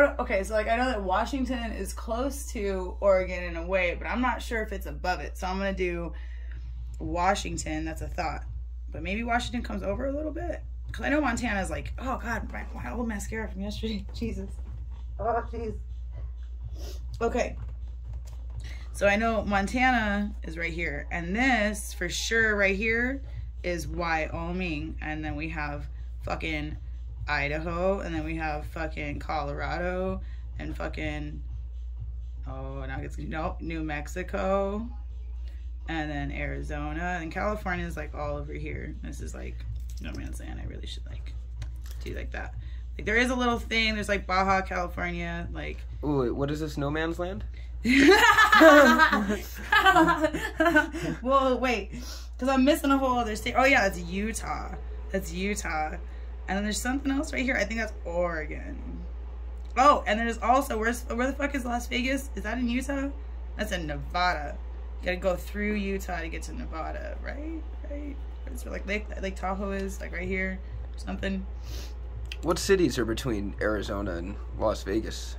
Okay, so like I know that Washington is close to Oregon in a way, but I'm not sure if it's above it. So I'm gonna do Washington. That's a thought, but maybe Washington comes over a little bit because I know Montana is like, oh god, my, my old mascara from yesterday. Jesus. Oh jeez. Okay. So I know Montana is right here, and this for sure right here is Wyoming, and then we have fucking Idaho, and then we have fucking Colorado, and fucking oh now it's no New Mexico, and then Arizona, and California is like all over here. This is like no man's land. I really should like do like that. Like there is a little thing. There's like Baja California, like. Ooh, wait, what is this no man's land? well, wait, because I'm missing a whole other state. Oh yeah, it's Utah. That's Utah. And then there's something else right here. I think that's Oregon. Oh, and there's also where's where the fuck is Las Vegas? Is that in Utah? That's in Nevada. You gotta go through Utah to get to Nevada, right? Right. It's where like Lake Lake Tahoe is, like right here, something. What cities are between Arizona and Las Vegas?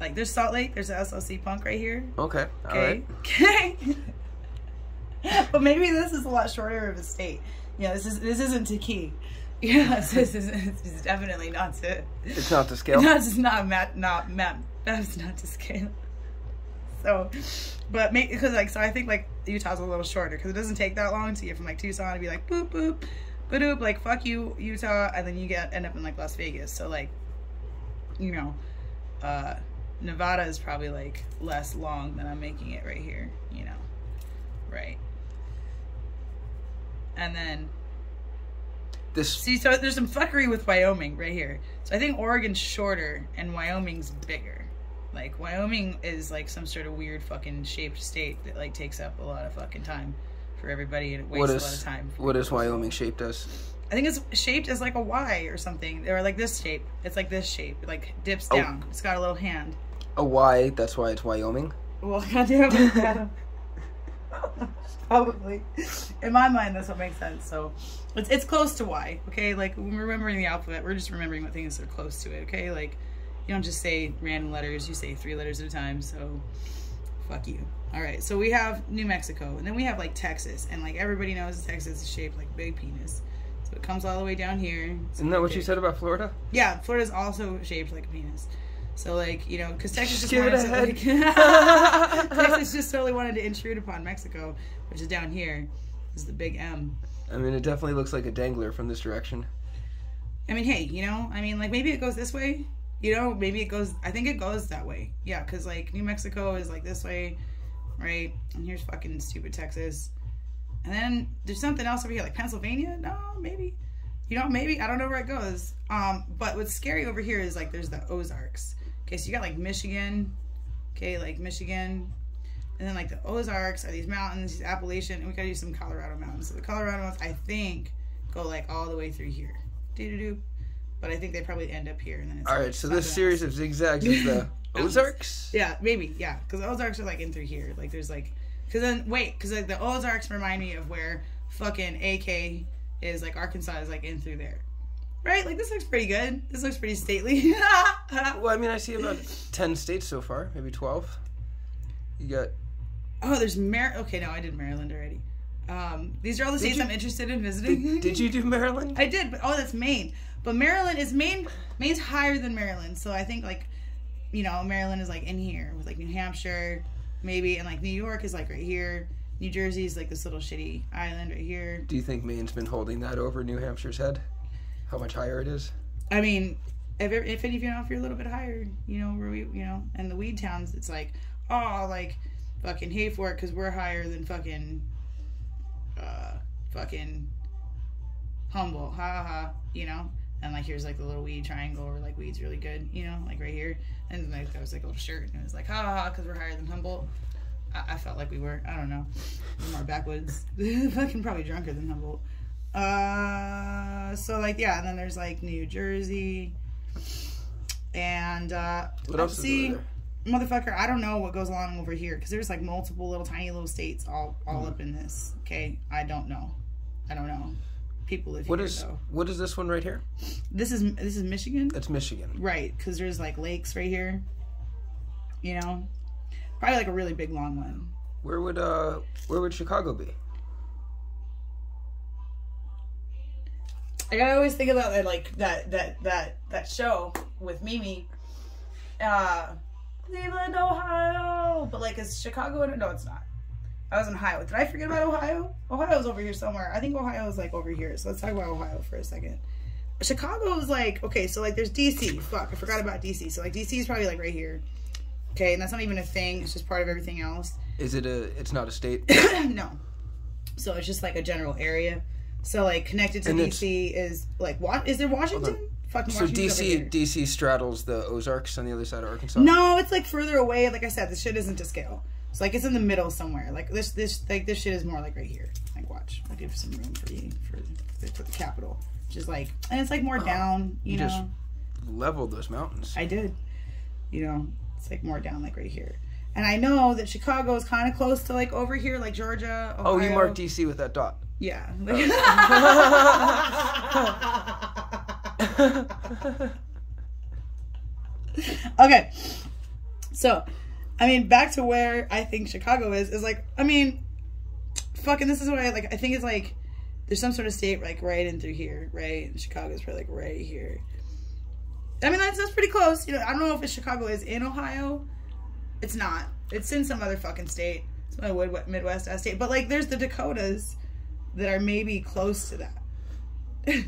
Like there's Salt Lake, there's the SLC Punk right here. Okay. Okay. Okay. but maybe this is a lot shorter of a state. Yeah, this is this isn't to key. Yeah, this is it's definitely not to. It's not to scale. No, it's not mat not mat. That's not to scale. So, but maybe because like so I think like Utah's a little shorter because it doesn't take that long to get from like Tucson to be like boop boop, boop like fuck you Utah, and then you get end up in like Las Vegas. So like, you know, uh, Nevada is probably like less long than I'm making it right here. You know, right. And then this see, so there's some fuckery with Wyoming right here. So I think Oregon's shorter and Wyoming's bigger. Like Wyoming is like some sort of weird fucking shaped state that like takes up a lot of fucking time for everybody and it wastes is, a lot of time. What is Wyoming shaped as? I think it's shaped as like a Y or something, or like this shape. It's like this shape, it like dips Oh. down. It's got a little hand. A Y. That's why it's Wyoming. Well, goddamn. Probably. In my mind, that's what makes sense. So it's it's close to Y, okay? Like when we're remembering the alphabet, we're just remembering what things are close to it, okay? Like you don't just say random letters, you say three letters at a time, so fuck you. All right, so we have New Mexico, and then we have like Texas, and like everybody knows Texas is shaped like a big penis. So it comes all the way down here. Isn't that what you said about Florida? Yeah, Florida's also shaped like a penis. So like you know, because Texas just, Just wanted to, like, Texas just totally wanted to intrude upon Mexico, which is down here. This the big M. I mean, it definitely looks like a dangler from this direction. I mean, hey, you know, I mean, like maybe it goes this way. You know, maybe it goes. I think it goes that way. Yeah, because like New Mexico is like this way, right? And here's fucking stupid Texas. And then there's something else over here, like Pennsylvania. No, maybe. You know, maybe I don't know where it goes. Um, but what's scary over here is like there's the Ozarks. Okay, so you got like Michigan. Okay, like Michigan. And then like the Ozarks are these mountains, these Appalachian, and we gotta do some Colorado mountains. So the Colorado ones, I think, go like all the way through here. Doo doo doo. But I think they probably end up here, and then it's All like right, so this series else. of zigzags is the Ozarks. Yeah, maybe. Yeah, because the Ozarks are like in through here. Like there's like, because then wait, because like the Ozarks remind me of where fucking AK is. Like Arkansas is like in through there, right? Like this looks pretty good. This looks pretty stately. Well, I mean, I see about ten states so far, maybe twelve. You got oh, there's Mar. Okay, no, I did Maryland already. Um, these are all the states you- I'm interested in visiting. did, did you do Maryland? I did, but oh, that's Maine. But Maryland is Maine. Maine's higher than Maryland, so I think like, you know, Maryland is like in here with like New Hampshire, maybe, and like New York is like right here. New Jersey's like this little shitty island right here. Do you think Maine's been holding that over New Hampshire's head? How much higher it is? I mean, if if any of you know if you're a little bit higher, you know where we, you know, and the weed towns, it's like, oh, like fucking hate for it because we're higher than fucking, uh, fucking Humboldt, ha ha you know. And like here's like the little weed triangle where like weed's really good, you know, like right here. And like that was like a little shirt, and it was like ha ha because we're higher than Humboldt. I, I felt like we were. I don't know, more backwoods. fucking probably drunker than Humboldt. Uh, so like yeah, and then there's like New Jersey, and uh, What else see, motherfucker, I don't know what goes on over here because there's like multiple little tiny little states all all Hmm. up in this. Okay, I don't know, I don't know. people live What here. is what is this one right here? This is this is Michigan, That's Michigan. right? Because there's like lakes right here. You know, probably like a really big long one. Where would uh where would Chicago be? I always think about that, like that that that that show with Mimi, uh, Cleveland, Ohio. But like, is Chicago? In, no, it's not. I was in Ohio. Did I forget about Ohio? Ohio's over here somewhere. I think Ohio is like over here. So let's talk about Ohio for a second. Chicago is like okay, so like there's DC. Fuck, I forgot about DC. So like DC is probably like right here. Okay, and that's not even a thing. It's just part of everything else. Is it a? It's not a state. no. So it's just like a general area. So like connected to And DC is like what is there Washington? Fucking So Washington's. DC DC straddles the Ozarks on the other side of Arkansas. No, it's like further away. Like I said, this shit isn't to scale. It's like it's in the middle somewhere. Like this this like this shit is more like right here. Like watch. I'll give some room for you for for the capital. Which is like and it's like more down, you, you know. just- leveled those mountains. I did. You know, it's like more down like right here. And I know that Chicago is kind of close to like over here, like Georgia. Ohio. oh, you marked DC with that dot. Yeah. okay. So, I mean, back to where I think Chicago is, is like, I mean, fucking, this is what I like. I think it's like, there's some sort of state like right in through here, right? And Chicago's probably like right here. I mean, that's, that's pretty close. You know, I don't know if it's Chicago is in Ohio. It's not. It's in some other fucking state. It's my Midwest, Midwest state. But like, there's the Dakotas that are maybe close to that.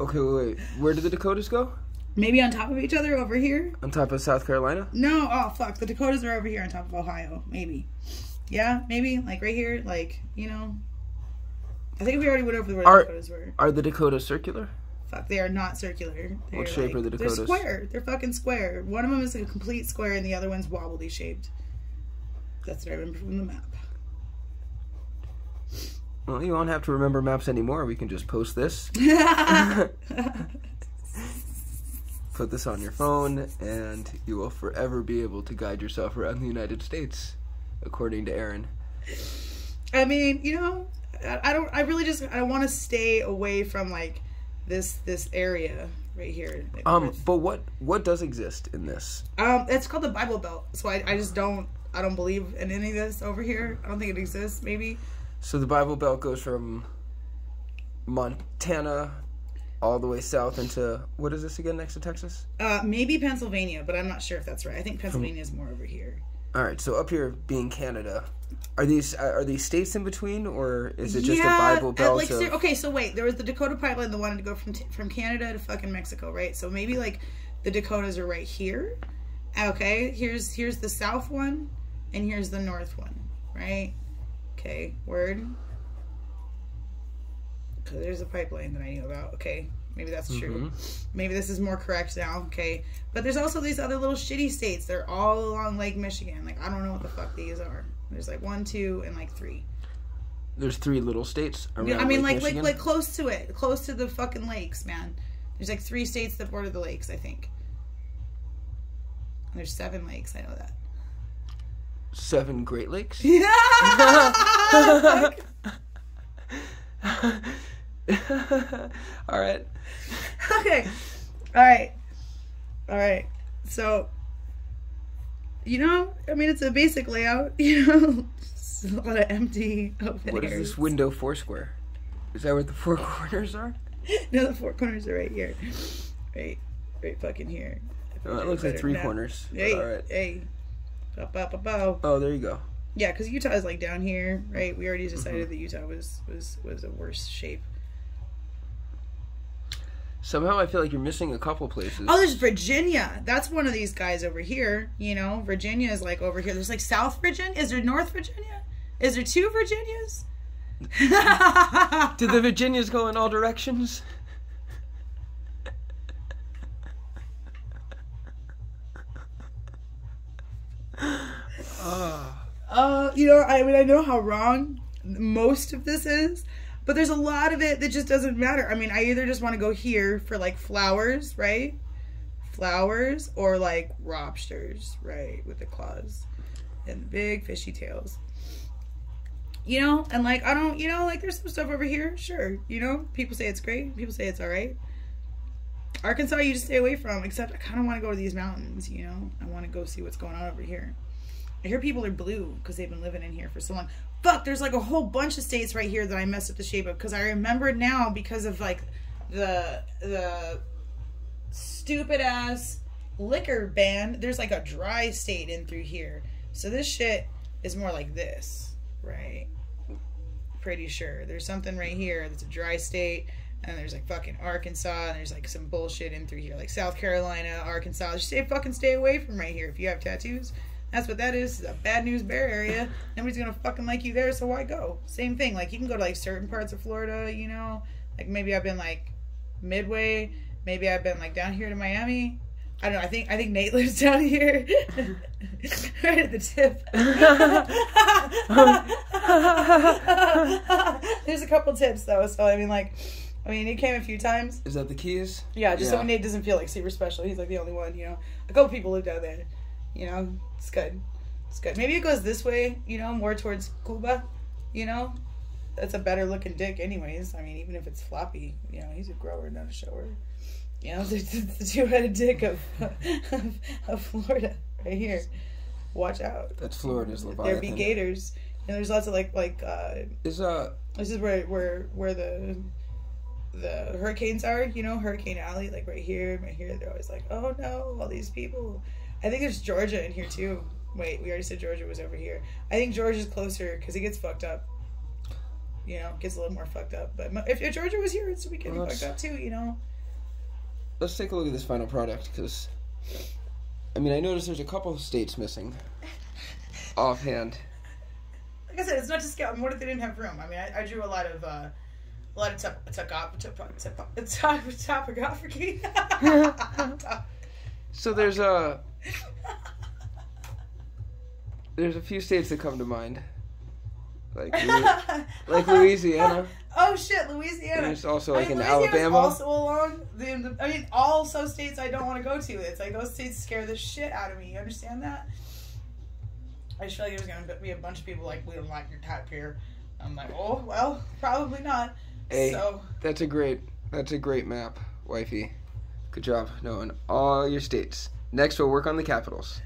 Okay, wait, wait. Where did the Dakotas go? maybe on top of each other over here. On top of South Carolina? No, oh fuck, the Dakotas are over here on top of Ohio. Maybe. Yeah, maybe like right here, like you know. I think we already went over where the Are- Dakotas were. Are the Dakotas circular? Fuck, they are not circular. They're What shape like- are the Dakotas? They're square. They're fucking square. One of them is a complete square, and the other one's wobbly shaped. That's what I remember from the map. Well, you won't have to remember maps anymore. We can just post this, put this on your phone, and you will forever be able to guide yourself around the United States, according to Aaron. I mean, you know, I, don't. I really just I want to stay away from like this this area right here. Um, with- but what what does exist in this? um, it's called the Bible Belt. So I, I just don't I don't believe in any of this over here. I don't think it exists. Maybe So the Bible Belt goes from Montana all the way south into what is this again next to Texas? uh maybe Pennsylvania, but I'm not sure if that's right. I think Pennsylvania is more over here. All right, so up here being Canada, are these uh, are these states in between, or is it just a Bible Belt? like, of, okay, so wait, there was the Dakota pipeline that wanted to go from t- from Canada to fucking Mexico, right? So maybe like the Dakotas are right here. Okay, here's here's the south one, and here's the north one, right? Okay, word. Because there's a pipeline that I knew about. Okay, maybe that's true. Mm-hmm. Maybe this is more correct now. Okay, but there's also these other little shitty states. They're all along Lake Michigan. Like I don't know what the fuck these are. There's like one, two, and like three. There's three little states around. Yeah, I mean, Lake like, like, Michigan. like close to it, close to the fucking lakes, man. There's like three states that border the lakes, I think. There's seven lakes, I know that. Seven Great Lakes. Yeah. all right. okay. All right. All right. So, you know, I mean, it's a basic layout. You know, Just a lot of empty open What is areas. this window foursquare? Is that where the four corners are? No, the four corners are right here. Right, right, fucking here. Oh, it looks like three now. corners. Hey, All right. hey. Oh, there you go. Yeah, because Utah is like down here, right? We already decided Mm-hmm. that Utah was was was a worse shape. Somehow I feel like you're missing a couple places. Oh, there's Virginia. That's one of these guys over here. You know, Virginia is like over here. There's like South Virginia. Is there North Virginia? Is there two Virginias? Did the Virginias go in all directions? Uh, you know, I mean, I know how wrong most of this is, but there's a lot of it that just doesn't matter. I mean, I either just want to go here for like flowers, right? Flowers, or like lobsters, right, with the claws and the big fishy tails. You know, and like I don't, you know, like there's some stuff over here. Sure, you know, people say it's great. People say it's all right. Arkansas, you just stay away from. Except I kind of want to go to these mountains. You know, I want to go see what's going on over here. I hear people are blue because they've been living in here for so long. Fuck, there's like a whole bunch of states right here that I messed up the shape of because I remember now because of like the the stupid ass liquor ban. There's like a dry state in through here, so this shit is more like this, right? Pretty sure there's something right here that's a dry state. And there's like fucking Arkansas, and there's like some bullshit in through here, like South Carolina, Arkansas. Just stay fucking stay away from right here if you have tattoos. That's what that is. A bad news bear area. Nobody's gonna fucking like you there, so why go? Same thing. Like you can go to like certain parts of Florida, you know. Like maybe I've been like midway. Maybe I've been like down here to Miami. I don't know. I think I think Nate lives down here, right at the tip. Um. There's a couple tips though, so I mean, like, I mean, he came a few times. Is that the keys? Yeah, just Yeah. so Nate doesn't feel like super special. He's like the only one, you know. A couple people live down there, you know. It's good. It's good. Maybe it goes this way, you know, more towards Cuba, you know. That's a better looking dick, anyways. I mean, even if it's floppy, you know, he's a grower, not a shower. You know, the, the two headed dick of, of of Florida right here. Watch out. That's Florida's There Leviathan. be gators, and there's lots of like like uh, Is uh this is where where where the the hurricanes are, you know, Hurricane Alley, like right here, right here. They're always like, oh no, all these people. I think there's Georgia in here too. Wait, we already said Georgia was over here. I think Georgia's closer because it gets fucked up. You know, gets a little more fucked up. But if, if Georgia was here, it's be getting Well, fucked up too. You know. let's take a look at this final product because I mean I noticed there's a couple of states missing. Offhand. Like I said, it's not to scale. What if they didn't have room. I mean, I, I drew a lot of uh, a lot of top, top, top, top, topography. So there's a there's a few states that come to mind. Like like Louisiana. Oh shit, Louisiana. There's also I like mean, in Alabama. Also along the, the, I mean, also states I don't want to go to. It's like those states scare the shit out of me. You understand that? I just feel like there's gonna be a bunch of people like we don't like your type here. I'm like, oh well, probably not. Hey. So That's a great that's a great map, wifey. Good job knowing all your states. Next we'll work on the capitals.